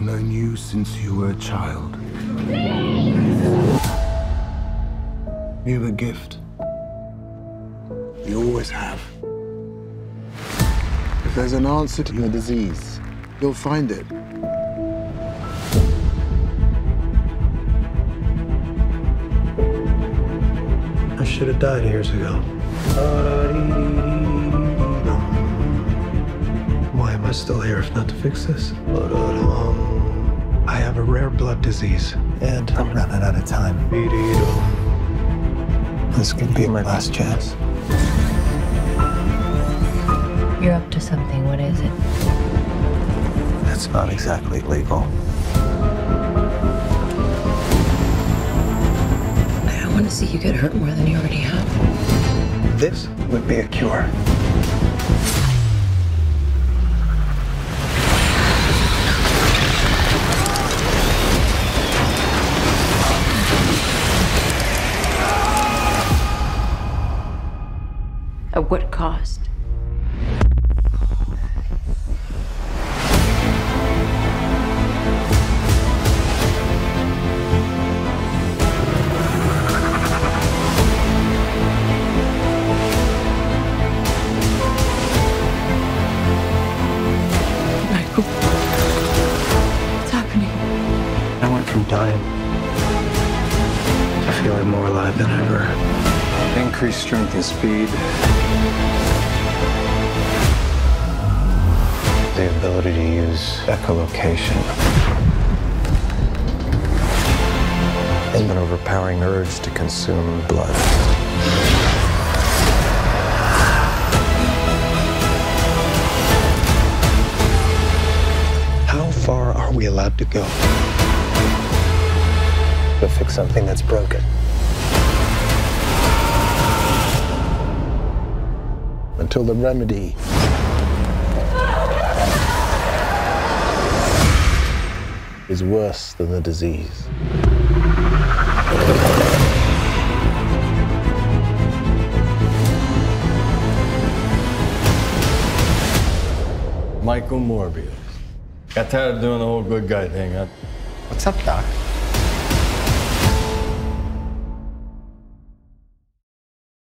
known you since you were a child. You're a gift. You always have. If there's an answer to your disease, you'll find it. I should have died years ago. Am I still here if not to fix this? Um, I have a rare blood disease, and I'm running out of time. This could be my last chance. You're up to something. What is it? That's not exactly legal. I don't want to see you get hurt more than you already have. This would be a cure. At what cost? What's happening? I went from dying to feeling more alive than ever. Increased strength and speed. The ability to use echolocation. And an overpowering urge to consume blood. How far are we allowed to go? To fix something that's broken. Until the remedy is worse than the disease. Michael Morbius. Got tired of doing the whole good guy thing. Huh? What's up, Doc?